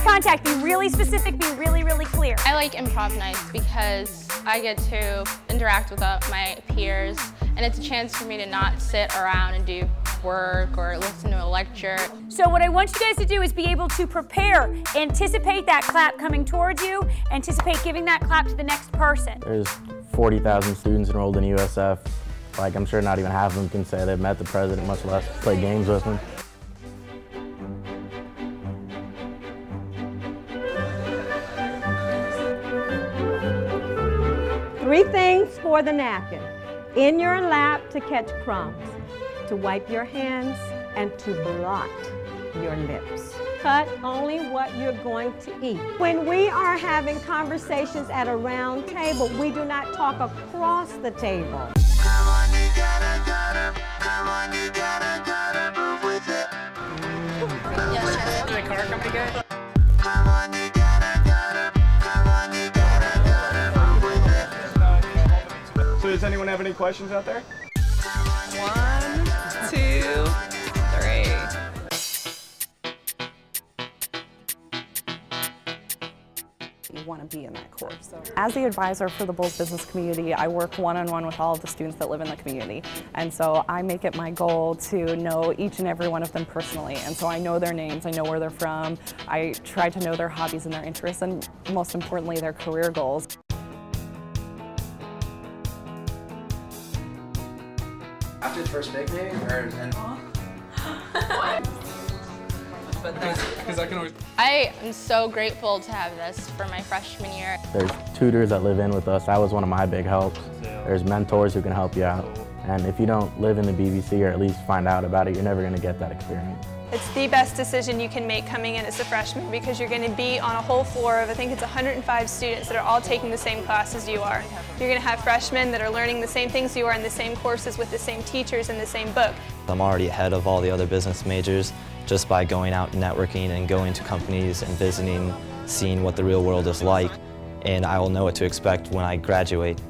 eye contact, be really specific, be really, really clear. I like improv nights because I get to interact with uh, my peers and it's a chance for me to not sit around and do work or listen to a lecture. So what I want you guys to do is be able to prepare, anticipate that clap coming towards you, anticipate giving that clap to the next person. There's 40,000 students enrolled in USF. Like, I'm sure not even half of them can say they've met the president, much less play games with him. Three things for the napkin. In your lap to catch crumbs, to wipe your hands, and to blot your lips. Cut only what you're going to eat. When we are having conversations at a round table, we do not talk across the table. Does anyone have any questions out there? One, two, three. you want to be in that course. As the advisor for the Bulls business community, I work one-on-one with all of the students that live in the community. And so I make it my goal to know each and every one of them personally. And so I know their names, I know where they're from, I try to know their hobbies and their interests, and most importantly, their career goals. After the first big day, or then Because I can always. I am so grateful to have this for my freshman year. There's tutors that live in with us. That was one of my big helps. There's mentors who can help you out. And if you don't live in the BBC or at least find out about it, you're never going to get that experience. It's the best decision you can make coming in as a freshman because you're going to be on a whole floor of, I think it's 105 students that are all taking the same class as you are. You're going to have freshmen that are learning the same things you are in the same courses with the same teachers and the same book. I'm already ahead of all the other business majors just by going out networking and going to companies and visiting, seeing what the real world is like, and I will know what to expect when I graduate.